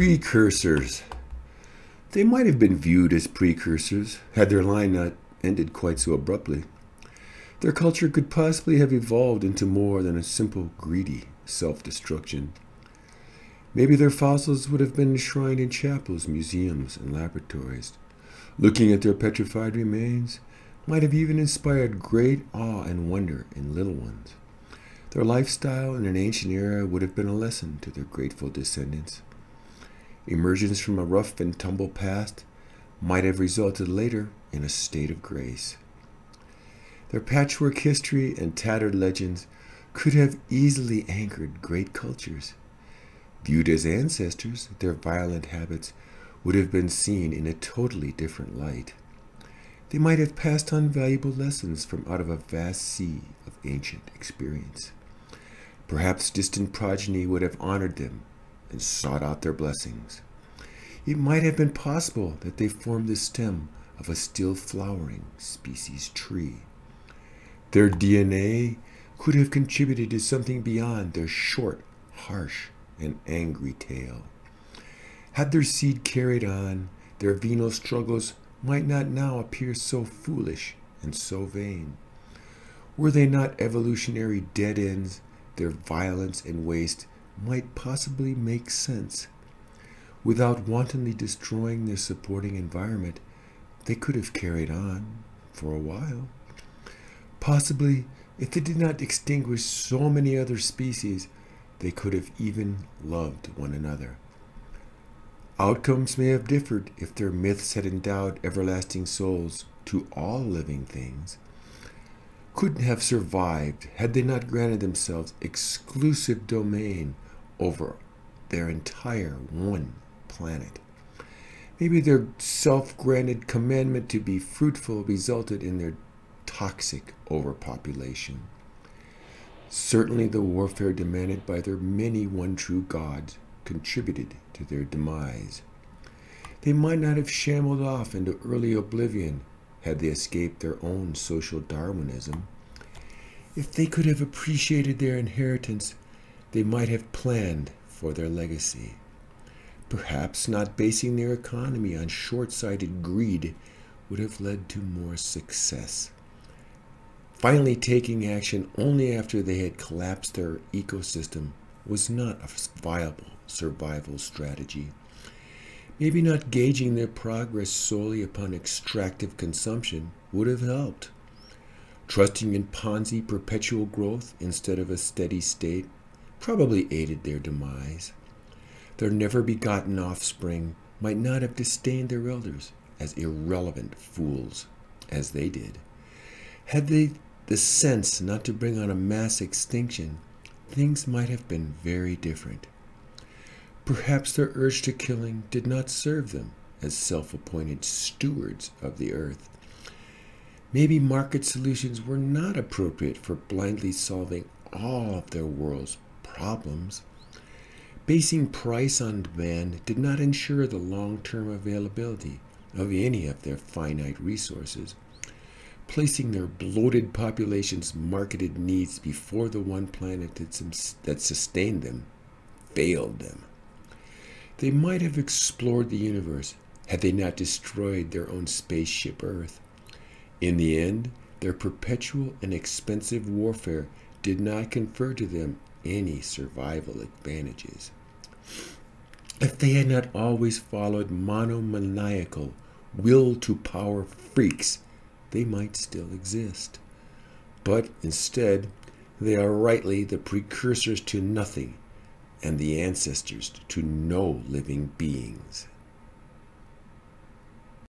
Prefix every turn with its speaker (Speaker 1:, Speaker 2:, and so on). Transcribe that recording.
Speaker 1: Precursors. They might have been viewed as precursors had their line not ended quite so abruptly. Their culture could possibly have evolved into more than a simple greedy self destruction. Maybe their fossils would have been enshrined in chapels, museums, and laboratories. Looking at their petrified remains might have even inspired great awe and wonder in little ones. Their lifestyle in an ancient era would have been a lesson to their grateful descendants. Emergence from a rough and tumble past might have resulted later in a state of grace. Their patchwork history and tattered legends could have easily anchored great cultures. Viewed as ancestors, their violent habits would have been seen in a totally different light. They might have passed on valuable lessons from out of a vast sea of ancient experience. Perhaps distant progeny would have honored them and sought out their blessings. It might have been possible that they formed the stem of a still flowering species tree. Their DNA could have contributed to something beyond their short, harsh, and angry tale. Had their seed carried on, their venal struggles might not now appear so foolish and so vain. Were they not evolutionary dead ends, their violence and waste might possibly make sense. Without wantonly destroying their supporting environment, they could have carried on for a while. Possibly, if they did not extinguish so many other species, they could have even loved one another. Outcomes may have differed if their myths had endowed everlasting souls to all living things. Couldn't have survived had they not granted themselves exclusive domain over their entire one planet. Maybe their self granted commandment to be fruitful resulted in their toxic overpopulation. Certainly, the warfare demanded by their many one true gods contributed to their demise. They might not have shambled off into early oblivion had they escaped their own social Darwinism. If they could have appreciated their inheritance, they might have planned for their legacy. Perhaps not basing their economy on short sighted greed would have led to more success. Finally, taking action only after they had collapsed their ecosystem was not a viable survival strategy. Maybe not gauging their progress solely upon extractive consumption would have helped. Trusting in Ponzi perpetual growth instead of a steady state probably aided their demise. Their never begotten offspring might not have disdained their elders as irrelevant fools, as they did. Had they the sense not to bring on a mass extinction, things might have been very different. Perhaps their urge to killing did not serve them as self appointed stewards of the earth. Maybe market solutions were not appropriate for blindly solving all of their world's problems. Basing price on demand did not ensure the long term availability of any of their finite resources. Placing their bloated population's marketed needs before the one planet that sustained them failed them. They might have explored the universe had they not destroyed their own spaceship Earth. In the end, their perpetual and expensive warfare did not confer to them any survival advantages. If they had not always followed monomaniacal, will to power freaks, they might still exist. But instead, they are rightly the precursors to nothing and the ancestors to no living beings.